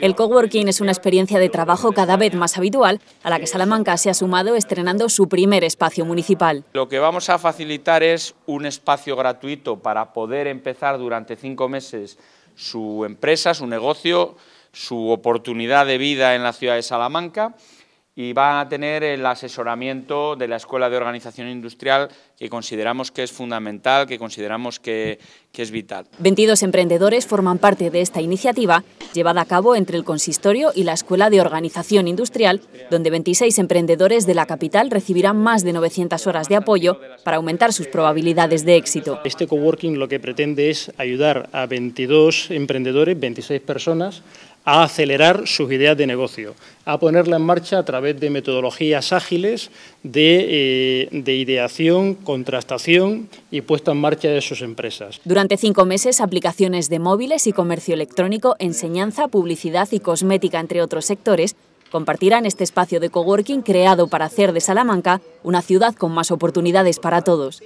El coworking es una experiencia de trabajo cada vez más habitual, a la que Salamanca se ha sumado estrenando su primer espacio municipal. Lo que vamos a facilitar es un espacio gratuito para poder empezar durante cinco meses su empresa, su negocio, su oportunidad de vida en la ciudad de Salamanca y van a tener el asesoramiento de la Escuela de Organización Industrial que consideramos que es fundamental, que consideramos que, que, es vital. 22 emprendedores forman parte de esta iniciativa llevada a cabo entre el Consistorio y la Escuela de Organización Industrial, donde 26 emprendedores de la capital recibirán más de 900 horas de apoyo para aumentar sus probabilidades de éxito. Este coworking lo que pretende es ayudar a 22 emprendedores, 26 personas, a acelerar sus ideas de negocio, a ponerla en marcha a través de metodologías ágiles de, eh, de, ideación, contrastación y puesta en marcha de sus empresas. Durante cinco meses, aplicaciones de móviles y comercio electrónico, enseñanza, publicidad y cosmética, entre otros sectores, compartirán este espacio de coworking creado para hacer de Salamanca una ciudad con más oportunidades para todos.